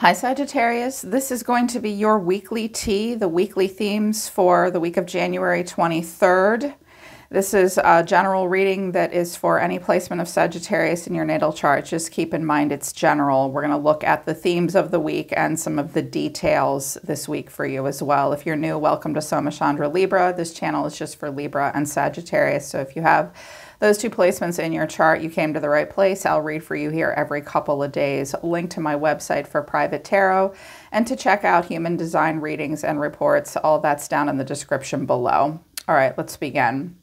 Hi Sagittarius, this is going to be your weekly tea, the weekly themes for the week of January 23rd. This is a general reading that is for any placement of Sagittarius in your natal chart. Just keep in mind it's general. We're going to look at the themes of the week and some of the details this week for you as well. If you're new, welcome to Soma Chandra Libra. This channel is just for Libra and Sagittarius. So if you have those two placements in your chart, you came to the right place. I'll read for you here every couple of days. Link to my website for private tarot and to check out human design readings and reports. All that's down in the description below. All right, let's begin.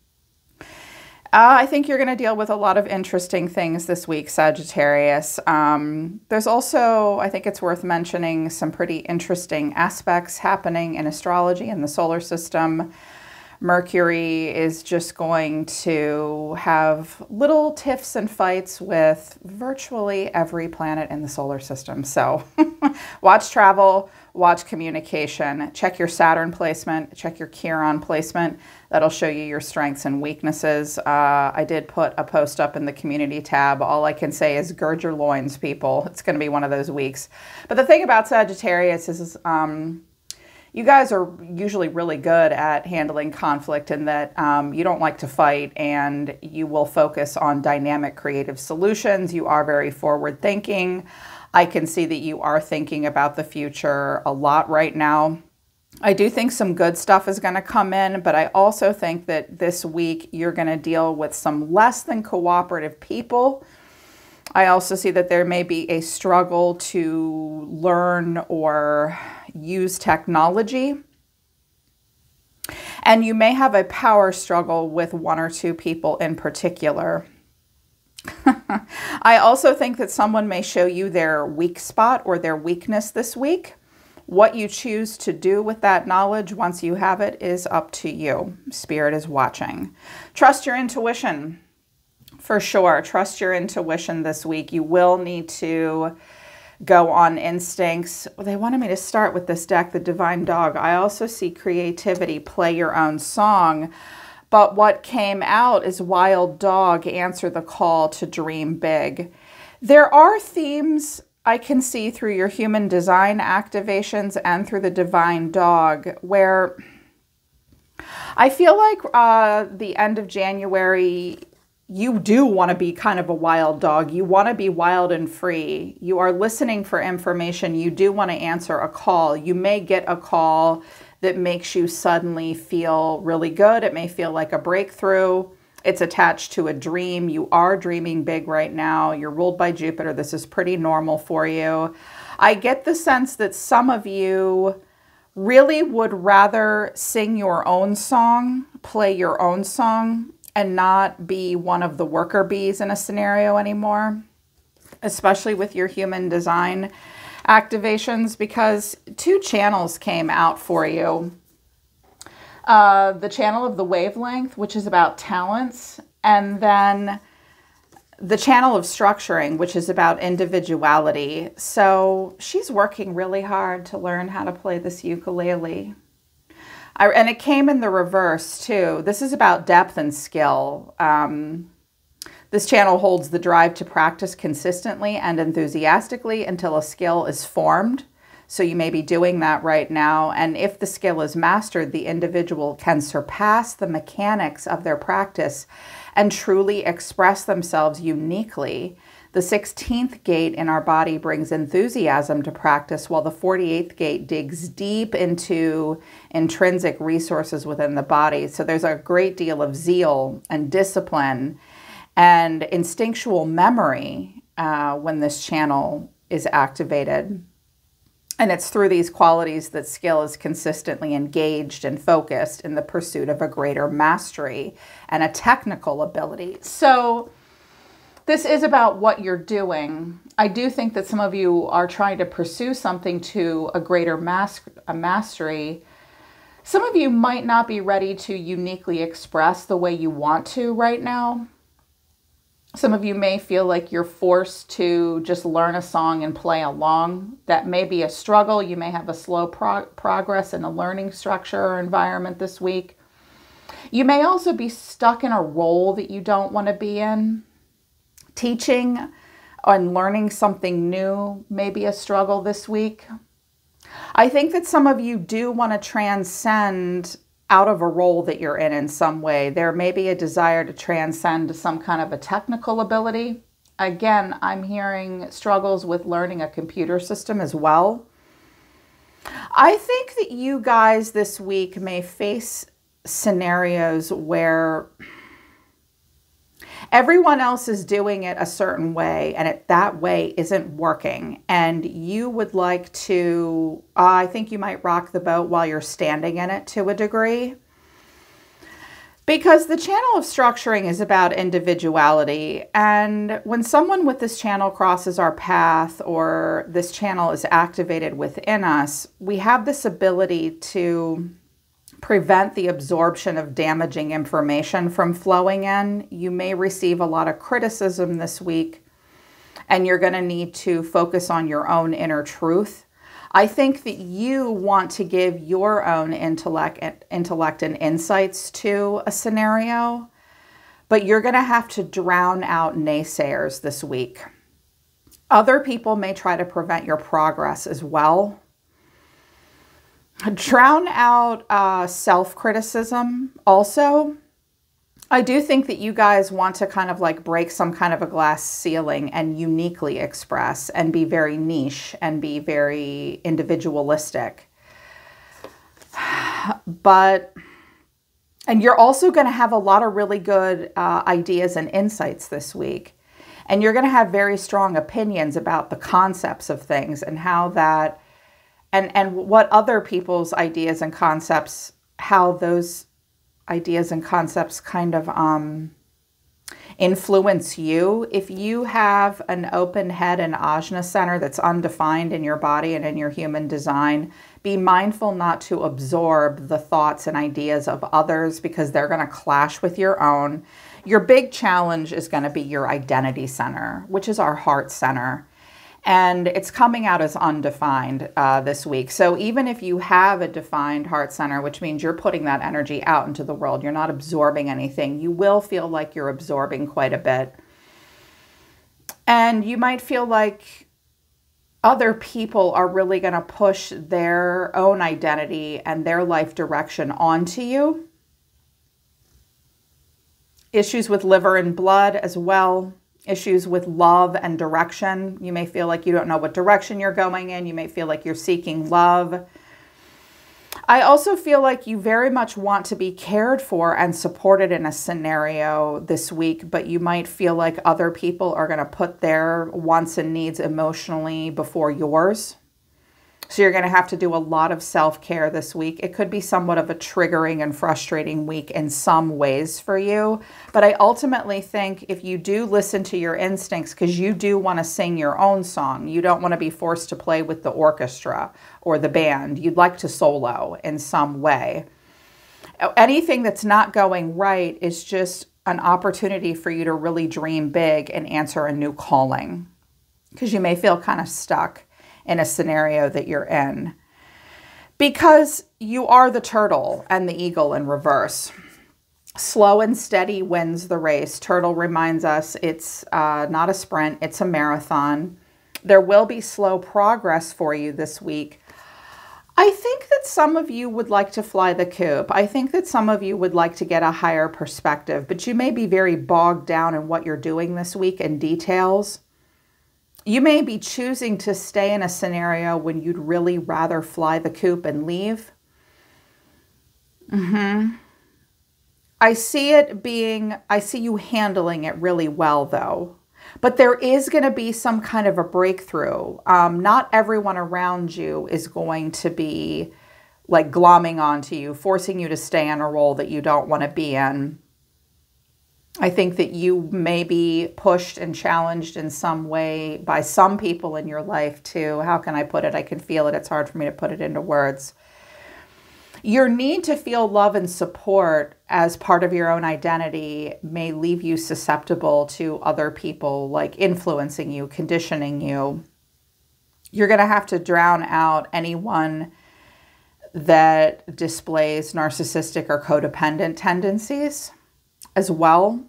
Uh, I think you're going to deal with a lot of interesting things this week, Sagittarius. Um, there's also, I think it's worth mentioning, some pretty interesting aspects happening in astrology and the solar system. Mercury is just going to have little tiffs and fights with virtually every planet in the solar system. So watch travel, watch communication, check your Saturn placement, check your Chiron placement. That'll show you your strengths and weaknesses. Uh, I did put a post up in the community tab. All I can say is gird your loins, people. It's going to be one of those weeks. But the thing about Sagittarius is, um, you guys are usually really good at handling conflict in that um, you don't like to fight and you will focus on dynamic creative solutions. You are very forward thinking. I can see that you are thinking about the future a lot right now. I do think some good stuff is going to come in, but I also think that this week you're going to deal with some less than cooperative people. I also see that there may be a struggle to learn or use technology. And you may have a power struggle with one or two people in particular. I also think that someone may show you their weak spot or their weakness this week. What you choose to do with that knowledge once you have it is up to you. Spirit is watching. Trust your intuition for sure. Trust your intuition this week. You will need to go on instincts. They wanted me to start with this deck, the Divine Dog. I also see creativity, play your own song. But what came out is Wild Dog, answer the call to dream big. There are themes I can see through your human design activations and through the Divine Dog where I feel like uh, the end of January you do want to be kind of a wild dog. You want to be wild and free. You are listening for information. You do want to answer a call. You may get a call that makes you suddenly feel really good. It may feel like a breakthrough. It's attached to a dream. You are dreaming big right now. You're ruled by Jupiter. This is pretty normal for you. I get the sense that some of you really would rather sing your own song, play your own song, and not be one of the worker bees in a scenario anymore, especially with your human design activations, because two channels came out for you. Uh, the channel of the wavelength, which is about talents, and then the channel of structuring, which is about individuality. So she's working really hard to learn how to play this ukulele. I, and it came in the reverse too. This is about depth and skill. Um, this channel holds the drive to practice consistently and enthusiastically until a skill is formed. So you may be doing that right now. And if the skill is mastered, the individual can surpass the mechanics of their practice and truly express themselves uniquely the 16th gate in our body brings enthusiasm to practice, while the 48th gate digs deep into intrinsic resources within the body. So there's a great deal of zeal and discipline and instinctual memory uh, when this channel is activated. And it's through these qualities that skill is consistently engaged and focused in the pursuit of a greater mastery and a technical ability. So, this is about what you're doing. I do think that some of you are trying to pursue something to a greater mas- a mastery. Some of you might not be ready to uniquely express the way you want to right now. Some of you may feel like you're forced to just learn a song and play along. That may be a struggle. You may have a slow pro- progress in a learning structure or environment this week. You may also be stuck in a role that you don't want to be in teaching and learning something new may be a struggle this week. I think that some of you do want to transcend out of a role that you're in in some way. There may be a desire to transcend to some kind of a technical ability. Again, I'm hearing struggles with learning a computer system as well. I think that you guys this week may face scenarios where everyone else is doing it a certain way and it, that way isn't working and you would like to uh, i think you might rock the boat while you're standing in it to a degree because the channel of structuring is about individuality. And when someone with this channel crosses our path or this channel is activated within us, we have this ability to prevent the absorption of damaging information from flowing in. You may receive a lot of criticism this week, and you're going to need to focus on your own inner truth I think that you want to give your own intellect, intellect and insights to a scenario, but you're going to have to drown out naysayers this week. Other people may try to prevent your progress as well. Drown out uh, self criticism also. I do think that you guys want to kind of like break some kind of a glass ceiling and uniquely express and be very niche and be very individualistic. But, and you're also going to have a lot of really good uh, ideas and insights this week. And you're going to have very strong opinions about the concepts of things and how that, and, and what other people's ideas and concepts, how those ideas and concepts kind of um, influence you. If you have an open head and ajna center that's undefined in your body and in your human design, be mindful not to absorb the thoughts and ideas of others because they're going to clash with your own. Your big challenge is going to be your identity center, which is our heart center and it's coming out as undefined uh, this week. So even if you have a defined heart center, which means you're putting that energy out into the world, you're not absorbing anything, you will feel like you're absorbing quite a bit. And you might feel like other people are really going to push their own identity and their life direction onto you. Issues with liver and blood as well issues with love and direction. You may feel like you don't know what direction you're going in. You may feel like you're seeking love. I also feel like you very much want to be cared for and supported in a scenario this week, but you might feel like other people are going to put their wants and needs emotionally before yours. So you're going to have to do a lot of self care this week. It could be somewhat of a triggering and frustrating week in some ways for you. But I ultimately think if you do listen to your instincts, because you do want to sing your own song, you don't want to be forced to play with the orchestra or the band, you'd like to solo in some way. Anything that's not going right is just an opportunity for you to really dream big and answer a new calling because you may feel kind of stuck in a scenario that you're in. Because you are the turtle and the eagle in reverse. Slow and steady wins the race. Turtle reminds us it's uh, not a sprint, it's a marathon. There will be slow progress for you this week. I think that some of you would like to fly the coop. I think that some of you would like to get a higher perspective, but you may be very bogged down in what you're doing this week in details you may be choosing to stay in a scenario when you'd really rather fly the coop and leave. Mm-hmm. I see it being, I see you handling it really well though. But there is going to be some kind of a breakthrough. Um, not everyone around you is going to be like glomming onto you, forcing you to stay in a role that you don't want to be in. I think that you may be pushed and challenged in some way by some people in your life to, how can I put it? I can feel it. It's hard for me to put it into words. Your need to feel love and support as part of your own identity may leave you susceptible to other people, like influencing you, conditioning you. You're going to have to drown out anyone that displays narcissistic or codependent tendencies as well.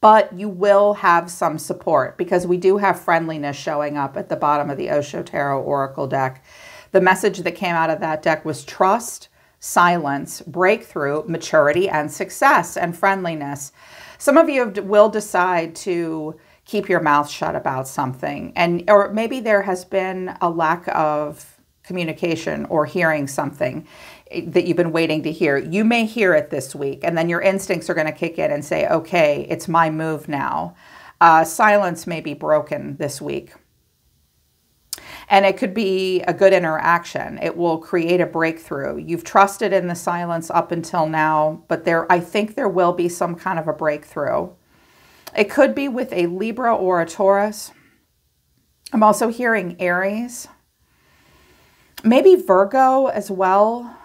but you will have some support because we do have friendliness showing up at the bottom of the Osho Tarot Oracle deck. The message that came out of that deck was trust, silence, breakthrough, maturity, and success and friendliness. Some of you will decide to keep your mouth shut about something and or maybe there has been a lack of communication or hearing something that you've been waiting to hear. You may hear it this week, and then your instincts are going to kick in and say, okay, it's my move now. Uh, silence may be broken this week. And it could be a good interaction. It will create a breakthrough. You've trusted in the silence up until now, but there I think there will be some kind of a breakthrough. It could be with a Libra or a Taurus. I'm also hearing Aries. Maybe Virgo as well.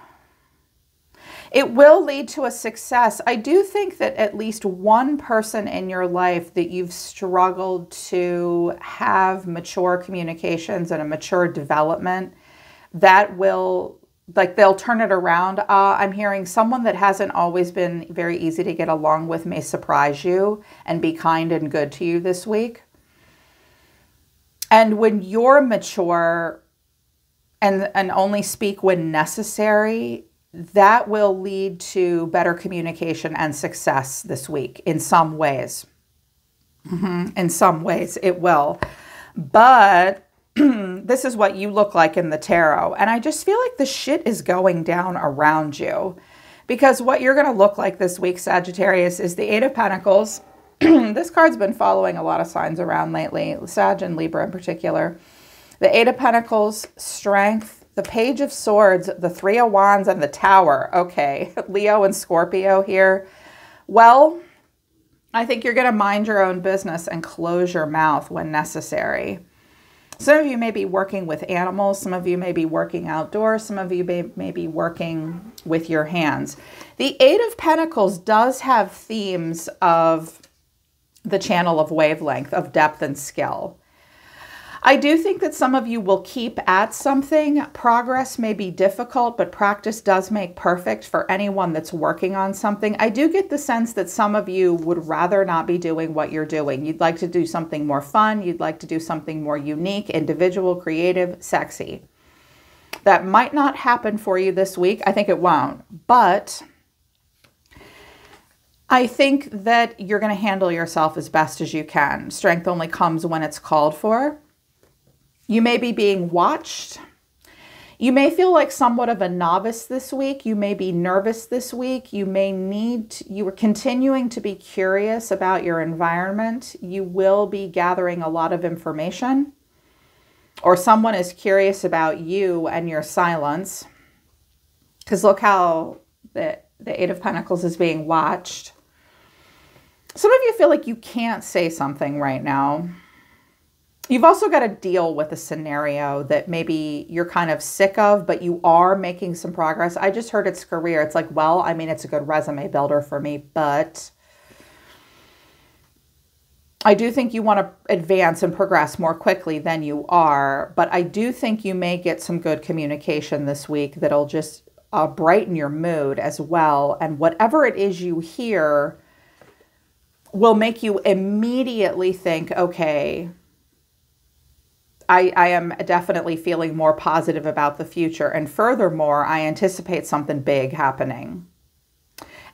It will lead to a success. I do think that at least one person in your life that you've struggled to have mature communications and a mature development, that will, like, they'll turn it around. Uh, I'm hearing someone that hasn't always been very easy to get along with may surprise you and be kind and good to you this week. And when you're mature and, and only speak when necessary, that will lead to better communication and success this week in some ways. Mm-hmm. In some ways, it will. But this is what you look like in the tarot. And I just feel like the shit is going down around you. Because what you're going to look like this week, Sagittarius, is the Eight of Pentacles. this card's been following a lot of signs around lately, Sag and Libra in particular. The Eight of Pentacles, strength, the Page of Swords, the Three of Wands, and the Tower. Okay, Leo and Scorpio here. Well, I think you're going to mind your own business and close your mouth when necessary. Some of you may be working with animals. Some of you may be working outdoors. Some of you may, may be working with your hands. The Eight of Pentacles does have themes of the channel of wavelength, of depth and skill. I do think that some of you will keep at something. Progress may be difficult, but practice does make perfect for anyone that's working on something. I do get the sense that some of you would rather not be doing what you're doing. You'd like to do something more fun, you'd like to do something more unique, individual, creative, sexy. That might not happen for you this week. I think it won't. But I think that you're going to handle yourself as best as you can. Strength only comes when it's called for. You may be being watched. You may feel like somewhat of a novice this week. You may be nervous this week. You may need, to, you are continuing to be curious about your environment. You will be gathering a lot of information, or someone is curious about you and your silence. Because look how the, the Eight of Pentacles is being watched. Some of you feel like you can't say something right now. You've also got to deal with a scenario that maybe you're kind of sick of, but you are making some progress. I just heard it's career. It's like, well, I mean, it's a good resume builder for me, but I do think you want to advance and progress more quickly than you are. But I do think you may get some good communication this week that'll just uh, brighten your mood as well. And whatever it is you hear will make you immediately think, okay, I, I am definitely feeling more positive about the future. And furthermore, I anticipate something big happening.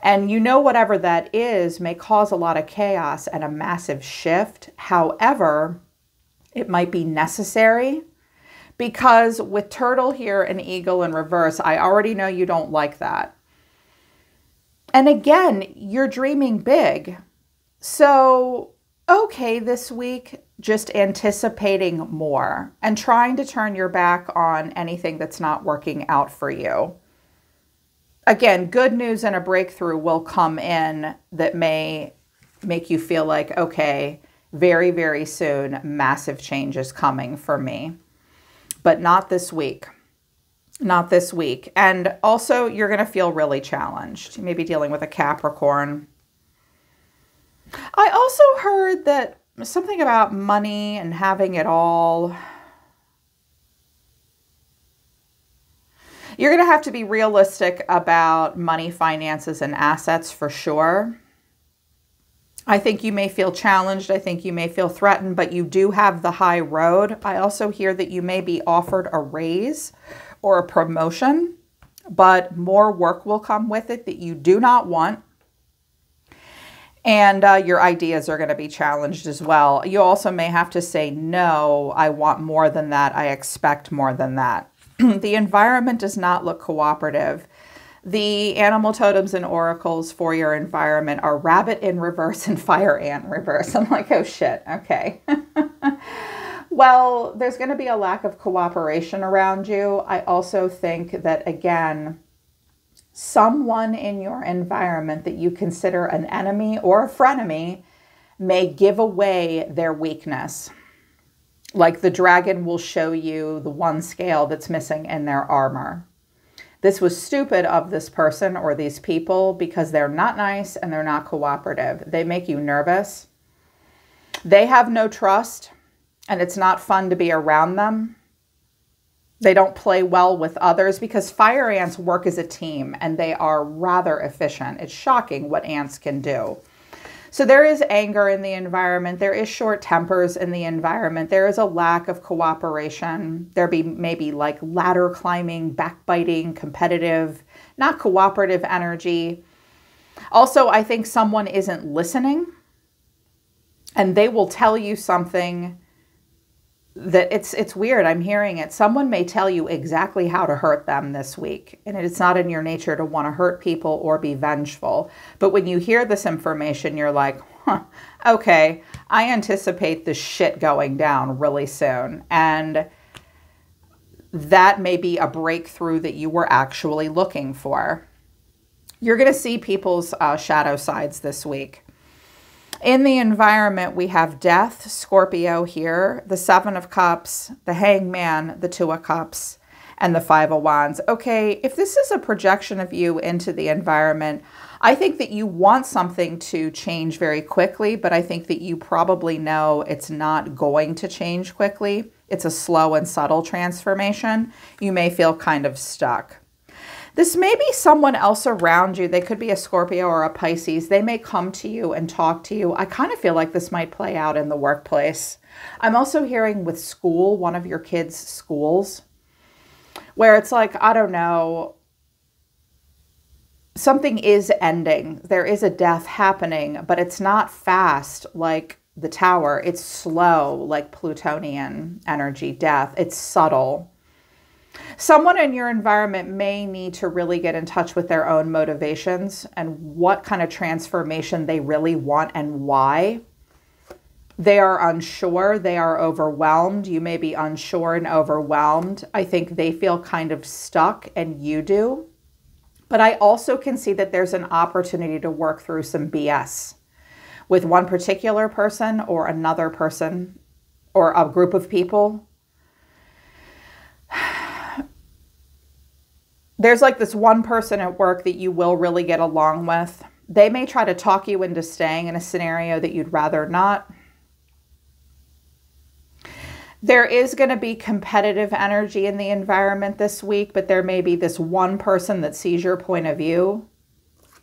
And you know, whatever that is may cause a lot of chaos and a massive shift. However, it might be necessary because with turtle here and eagle in reverse, I already know you don't like that. And again, you're dreaming big. So, okay, this week, just anticipating more and trying to turn your back on anything that's not working out for you. Again, good news and a breakthrough will come in that may make you feel like, okay, very, very soon, massive change is coming for me. But not this week. Not this week. And also, you're going to feel really challenged. You may be dealing with a Capricorn. I also heard that something about money and having it all. You're going to have to be realistic about money, finances, and assets for sure. I think you may feel challenged. I think you may feel threatened, but you do have the high road. I also hear that you may be offered a raise or a promotion, but more work will come with it that you do not want. And uh, your ideas are going to be challenged as well. You also may have to say, no, I want more than that. I expect more than that. the environment does not look cooperative. The animal totems and oracles for your environment are rabbit in reverse and fire ant reverse. I'm like, oh shit, okay. well, there's going to be a lack of cooperation around you. I also think that, again, someone in your environment that you consider an enemy or a frenemy may give away their weakness. Like the dragon will show you the one scale that's missing in their armor. This was stupid of this person or these people because they're not nice and they're not cooperative. They make you nervous. They have no trust and it's not fun to be around them. They don't play well with others because fire ants work as a team and they are rather efficient. It's shocking what ants can do. So there is anger in the environment. There is short tempers in the environment. There is a lack of cooperation. There be maybe like ladder climbing, backbiting, competitive, not cooperative energy. Also, I think someone isn't listening and they will tell you something that it's it's weird. I'm hearing it. Someone may tell you exactly how to hurt them this week and it's not in your nature to want to hurt people or be vengeful. But when you hear this information you're like huh, okay i anticipate this shit going down really soon. And that may be a breakthrough that you were actually looking for. You're going to see people's uh, shadow sides this week in the environment, we have death, Scorpio here, the Seven of Cups, the Hangman, the Two of Cups, and the Five of Wands. Okay, if this is a projection of you into the environment, I think that you want something to change very quickly, but I think that you probably know it's not going to change quickly. It's a slow and subtle transformation. You may feel kind of stuck. This may be someone else around you. They could be a Scorpio or a Pisces. They may come to you and talk to you. I kind of feel like this might play out in the workplace. I'm also hearing with school, one of your kids' schools, where it's like, I don't know, something is ending. There is a death happening, but it's not fast like the tower. It's slow like Plutonian energy death. It's subtle. Someone in your environment may need to really get in touch with their own motivations and what kind of transformation they really want and why. They are unsure, they are overwhelmed. You may be unsure and overwhelmed. I think they feel kind of stuck, and you do. But I also can see that there's an opportunity to work through some BS with one particular person or another person or a group of people there's like this one person at work that you will really get along with. They may try to talk you into staying in a scenario that you'd rather not. There is going to be competitive energy in the environment this week, but there may be this one person that sees your point of view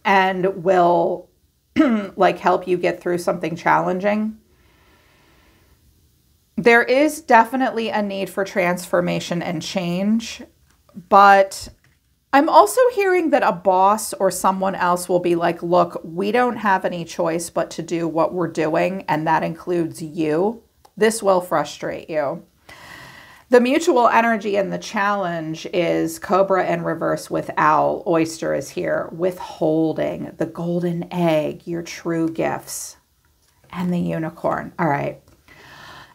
and will like help you get through something challenging. There is definitely a need for transformation and change, but I'm also hearing that a boss or someone else will be like, look, we don't have any choice but to do what we're doing, and that includes you. This will frustrate you. The mutual energy and the challenge is Cobra in reverse with Owl. Oyster is here. Withholding, the golden egg, your true gifts, and the unicorn. All right.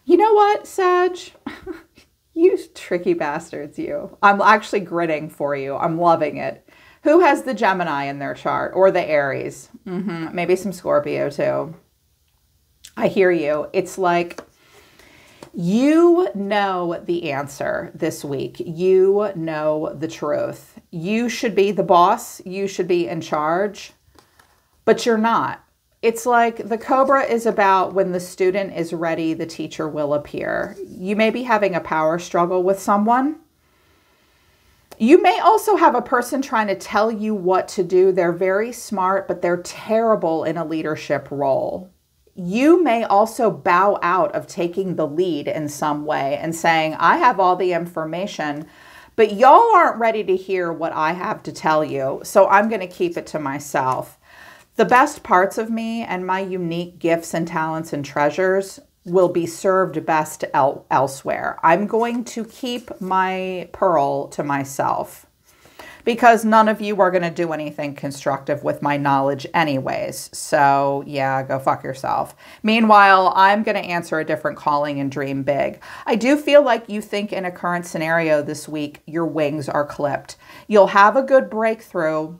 You know what, Sag? You tricky bastards, you. I'm actually grinning for you. I'm loving it. Who has the Gemini in their chart or the Aries? Mm-hmm. Maybe some Scorpio too. I hear you. It's like you know the answer this week. You know the truth. You should be the boss. You should be in charge, but you're not it's like the cobra is about when the student is ready, the teacher will appear. You may be having a power struggle with someone. You may also have a person trying to tell you what to do. They're very smart, but they're terrible in a leadership role. you may also bow out of taking the lead in some way and saying, I have all the information, but y'all aren't ready to hear what I have to tell you, so I'm going to keep it to myself. The best parts of me and my unique gifts and talents and treasures will be served best el- elsewhere. I'm going to keep my pearl to myself because none of you are going to do anything constructive with my knowledge, anyways. So, yeah, go fuck yourself. Meanwhile, I'm going to answer a different calling and dream big. I do feel like you think in a current scenario this week, your wings are clipped. You'll have a good breakthrough,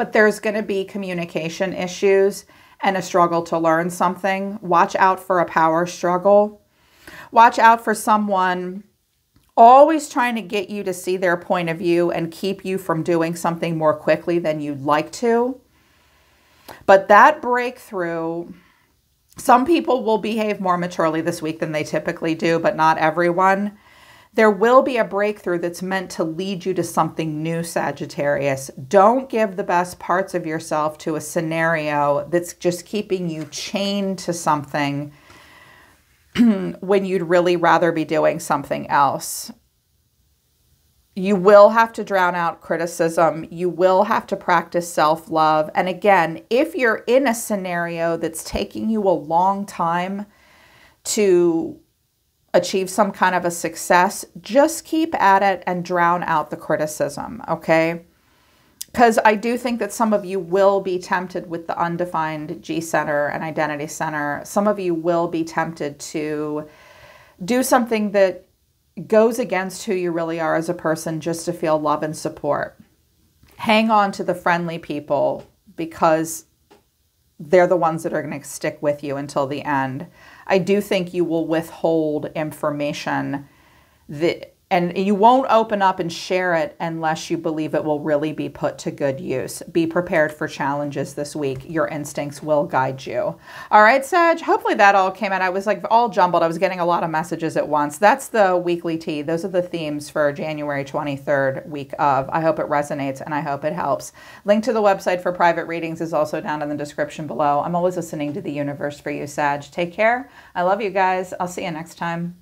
but there's going to be communication issues and a struggle to learn something. Watch out for a power struggle. Watch out for someone always trying to get you to see their point of view and keep you from doing something more quickly than you'd like to. But that breakthrough, some people will behave more maturely this week than they typically do, but not everyone. There will be a breakthrough that's meant to lead you to something new, Sagittarius. Don't give the best parts of yourself to a scenario that's just keeping you chained to something when you'd really rather be doing something else. You will have to drown out criticism. You will have to practice self love. And again, if you're in a scenario that's taking you a long time to achieve some kind of a success, just keep at it and drown out the criticism, okay? because I do think that some of you will be tempted with the undefined G center and identity center. Some of you will be tempted to do something that goes against who you really are as a person just to feel love and support. Hang on to the friendly people because they're the ones that are going to stick with you until the end. I do think you will withhold information that and you won't open up and share it unless you believe it will really be put to good use. Be prepared for challenges this week. Your instincts will guide you. All right, Sag, hopefully that all came out. I was like all jumbled. I was getting a lot of messages at once. That's the weekly tea. Those are the themes for January 23rd week of. I hope it resonates and I hope it helps. Link to the website for private readings is also down in the description below. I'm always listening to the universe for you, Sag. Take care. I love you guys. I'll see you next time.